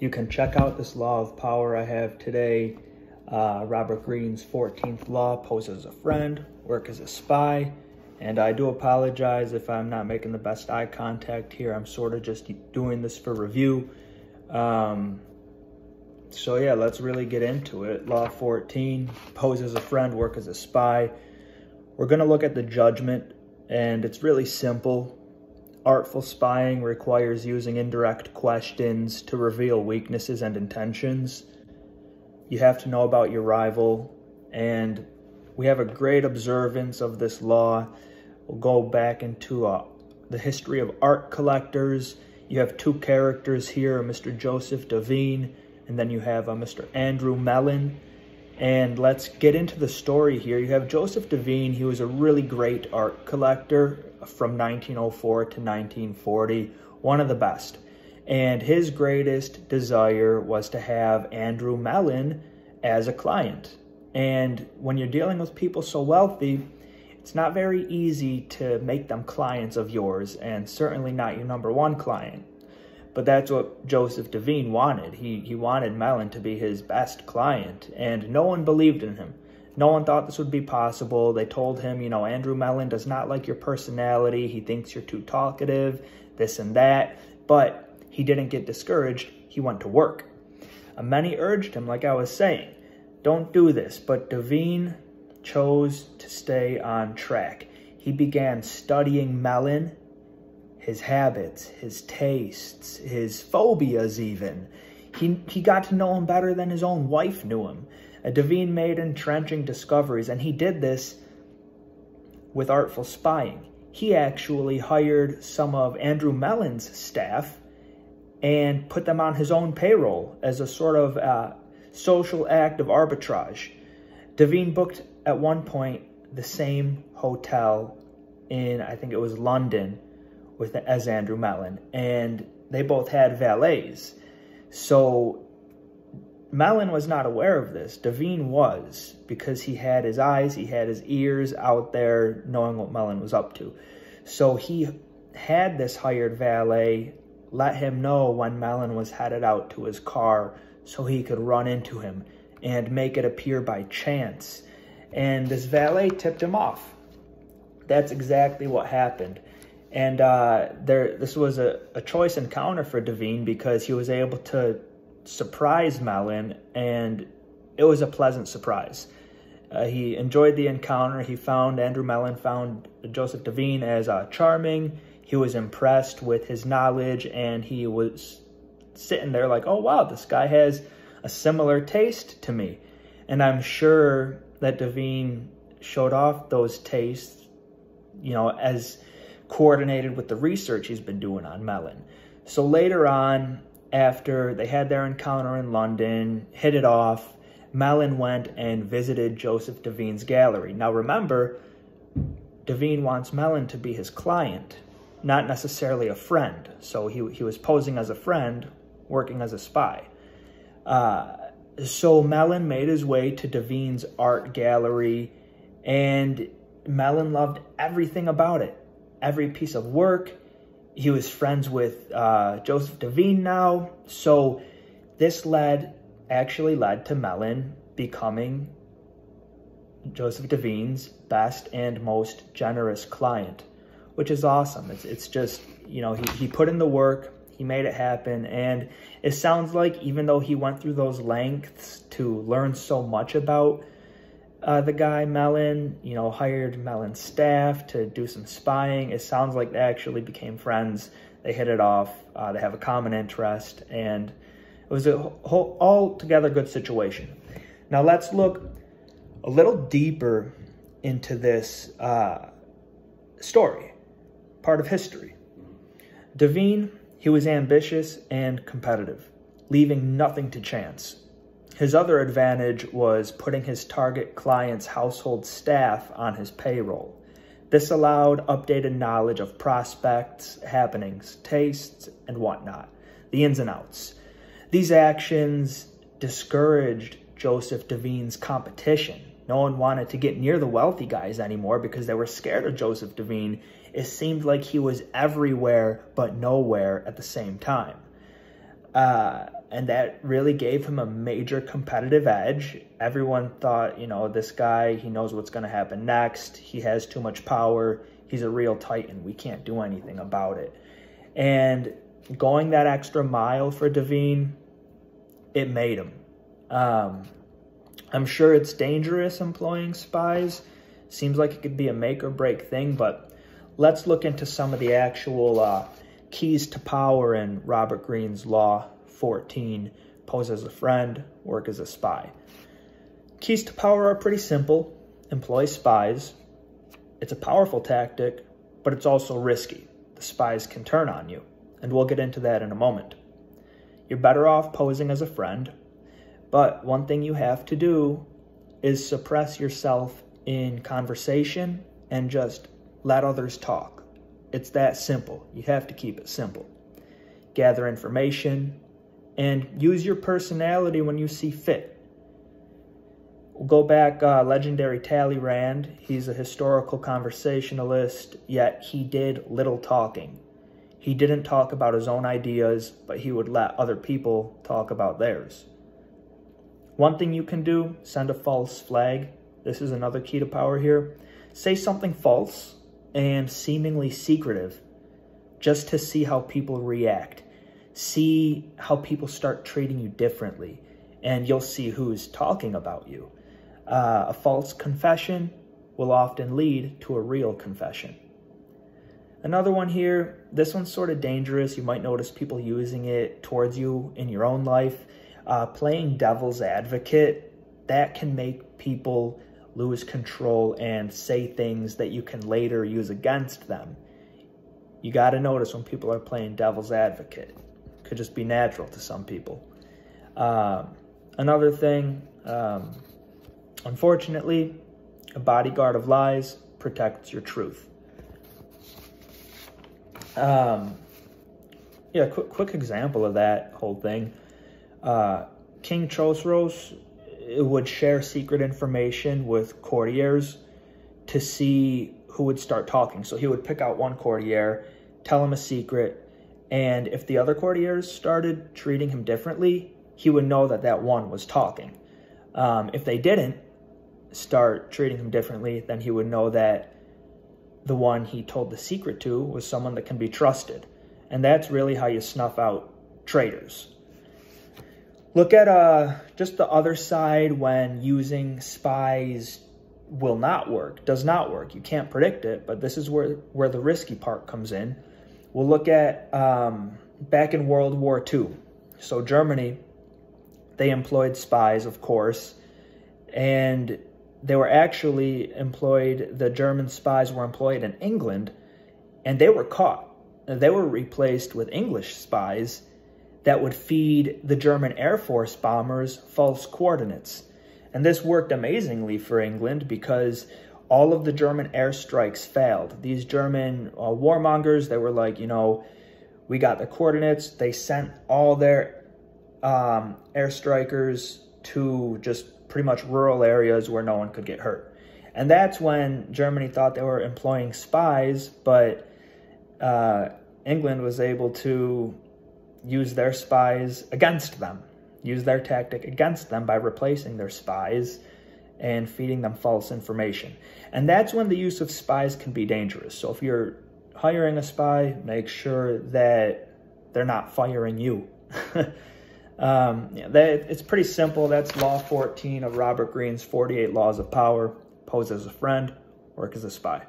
you can check out this law of power I have today. Uh, Robert Greene's 14th law, pose as a friend, work as a spy. And I do apologize if I'm not making the best eye contact here. I'm sort of just doing this for review. Um, so yeah, let's really get into it. Law 14, pose as a friend, work as a spy. We're going to look at the judgment, and it's really simple. Artful spying requires using indirect questions to reveal weaknesses and intentions. You have to know about your rival, and we have a great observance of this law. We'll go back into uh, the history of art collectors. You have two characters here, Mr. Joseph Devine, and then you have uh, Mr. Andrew Mellon. And let's get into the story here. You have Joseph Devine. He was a really great art collector from 1904 to 1940, one of the best. And his greatest desire was to have Andrew Mellon as a client. And when you're dealing with people so wealthy, it's not very easy to make them clients of yours, and certainly not your number one client. But that's what Joseph Devine wanted. He, he wanted Mellon to be his best client, and no one believed in him. No one thought this would be possible. They told him, you know, Andrew Mellon does not like your personality. He thinks you're too talkative, this and that. But he didn't get discouraged. He went to work. And many urged him, like I was saying, don't do this. But Devine chose to stay on track. He began studying Mellon, his habits, his tastes, his phobias even. He, he got to know him better than his own wife knew him. Devine made entrenching discoveries, and he did this with artful spying. He actually hired some of Andrew Mellon's staff and put them on his own payroll as a sort of uh, social act of arbitrage. Devine booked at one point the same hotel in, I think it was London, with as Andrew Mellon, and they both had valets. So Mellon was not aware of this. Devine was, because he had his eyes, he had his ears out there knowing what Mellon was up to. So he had this hired valet let him know when Mellon was headed out to his car so he could run into him and make it appear by chance. And this valet tipped him off. That's exactly what happened. And uh, there, this was a, a choice encounter for Devine because he was able to surprise Mellon, and it was a pleasant surprise. Uh, he enjoyed the encounter. He found, Andrew Mellon found Joseph Devine as uh, charming. He was impressed with his knowledge, and he was sitting there like, oh, wow, this guy has a similar taste to me. And I'm sure that Devine showed off those tastes, you know, as coordinated with the research he's been doing on Mellon. So later on, after they had their encounter in London, hit it off, Mellon went and visited Joseph Devine's gallery. Now remember, Devine wants Mellon to be his client, not necessarily a friend. So he, he was posing as a friend, working as a spy. Uh, so Mellon made his way to Devine's art gallery, and Mellon loved everything about it. Every piece of work. He was friends with uh, Joseph Devine now. So this led, actually led to Mellon becoming Joseph Devine's best and most generous client, which is awesome. It's, it's just, you know, he, he put in the work, he made it happen. And it sounds like even though he went through those lengths to learn so much about uh, the guy Mellon, you know, hired Mellon's staff to do some spying. It sounds like they actually became friends. They hit it off. Uh, they have a common interest, and it was a whole, altogether good situation. Now let's look a little deeper into this uh, story, part of history. Devine he was ambitious and competitive, leaving nothing to chance. His other advantage was putting his target client's household staff on his payroll. This allowed updated knowledge of prospects, happenings, tastes, and whatnot, the ins and outs. These actions discouraged Joseph Devine's competition. No one wanted to get near the wealthy guys anymore because they were scared of Joseph Devine it seemed like he was everywhere but nowhere at the same time. Uh, and that really gave him a major competitive edge. Everyone thought, you know, this guy, he knows what's going to happen next. He has too much power. He's a real titan. We can't do anything about it. And going that extra mile for Devine, it made him. Um, I'm sure it's dangerous employing spies. Seems like it could be a make or break thing, but let's look into some of the actual uh, keys to power in Robert Greene's Law 14 pose as a friend, work as a spy. Keys to power are pretty simple. Employ spies. It's a powerful tactic, but it's also risky. The spies can turn on you, and we'll get into that in a moment. You're better off posing as a friend, but one thing you have to do is suppress yourself in conversation and just let others talk. It's that simple. You have to keep it simple. Gather information and use your personality when you see fit. We'll go back, uh, legendary Talleyrand. He's a historical conversationalist, yet he did little talking. He didn't talk about his own ideas, but he would let other people talk about theirs. One thing you can do, send a false flag. This is another key to power here. Say something false and seemingly secretive just to see how people react. See how people start treating you differently, and you'll see who's talking about you. Uh, a false confession will often lead to a real confession. Another one here, this one's sort of dangerous. You might notice people using it towards you in your own life. Uh, playing devil's advocate, that can make people lose control and say things that you can later use against them. You got to notice when people are playing devil's advocate. Could just be natural to some people. Um, another thing, um, unfortunately, a bodyguard of lies protects your truth. Um, yeah, quick, quick example of that whole thing. Uh, King Chosroes would share secret information with courtiers to see who would start talking. So he would pick out one courtier, tell him a secret, and if the other courtiers started treating him differently, he would know that that one was talking. Um, if they didn't start treating him differently, then he would know that the one he told the secret to was someone that can be trusted. And that's really how you snuff out traitors. Look at uh, just the other side when using spies will not work, does not work. You can't predict it, but this is where, where the risky part comes in. We'll look at um, back in World War II. So Germany, they employed spies, of course, and they were actually employed, the German spies were employed in England, and they were caught. They were replaced with English spies that would feed the German Air Force bombers false coordinates. And this worked amazingly for England because all of the German airstrikes failed. These German uh, warmongers, they were like, you know, we got the coordinates. They sent all their um, airstrikers to just pretty much rural areas where no one could get hurt. And that's when Germany thought they were employing spies, but uh, England was able to use their spies against them, use their tactic against them by replacing their spies and feeding them false information. And that's when the use of spies can be dangerous. So if you're hiring a spy, make sure that they're not firing you. um, yeah, that, it's pretty simple. That's Law 14 of Robert Greene's 48 Laws of Power. Pose as a friend, work as a spy.